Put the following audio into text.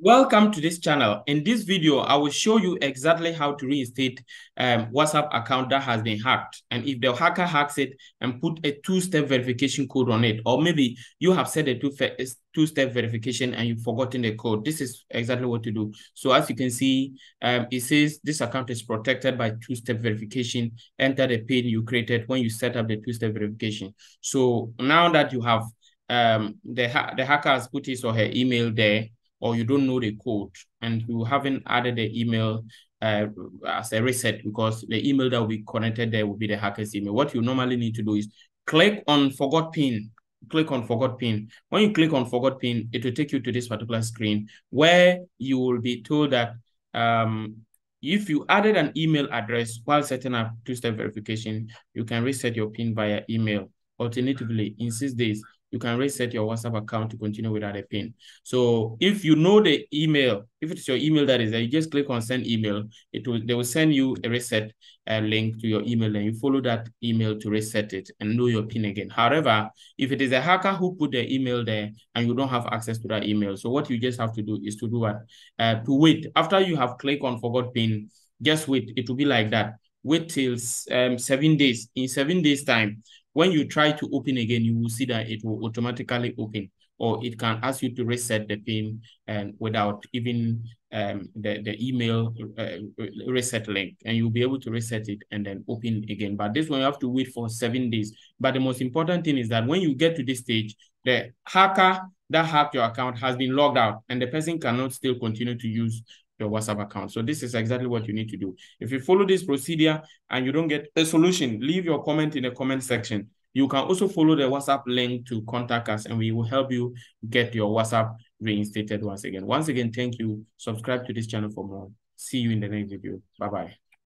Welcome to this channel. In this video, I will show you exactly how to reinstate um, WhatsApp account that has been hacked. And if the hacker hacks it and put a two-step verification code on it, or maybe you have set a two-step verification and you've forgotten the code, this is exactly what to do. So as you can see, um, it says this account is protected by two-step verification. Enter the PIN you created when you set up the two-step verification. So now that you have um, the, ha the hacker has put his or her email there, or you don't know the code and you haven't added the email uh, as a reset because the email that we connected there will be the hacker's email. What you normally need to do is click on forgot pin. Click on forgot pin. When you click on forgot pin, it will take you to this particular screen where you will be told that um, if you added an email address while setting up two-step verification, you can reset your pin via email. Alternatively, in six days, you can reset your WhatsApp account to continue without a PIN. So if you know the email, if it's your email that is there, you just click on send email. It will they will send you a reset uh, link to your email and you follow that email to reset it and know your PIN again. However, if it is a hacker who put the email there and you don't have access to that email, so what you just have to do is to do what? Uh, to wait. After you have clicked on forgot PIN, just wait. It will be like that. Wait till um, seven days. In seven days time, when you try to open again, you will see that it will automatically open or it can ask you to reset the pin and without even um, the, the email uh, reset link and you'll be able to reset it and then open again. But this one you have to wait for seven days. But the most important thing is that when you get to this stage, the hacker that hacked your account has been logged out and the person cannot still continue to use your WhatsApp account. So this is exactly what you need to do. If you follow this procedure and you don't get a solution, leave your comment in the comment section. You can also follow the WhatsApp link to contact us and we will help you get your WhatsApp reinstated once again. Once again, thank you. Subscribe to this channel for more. See you in the next video. Bye-bye.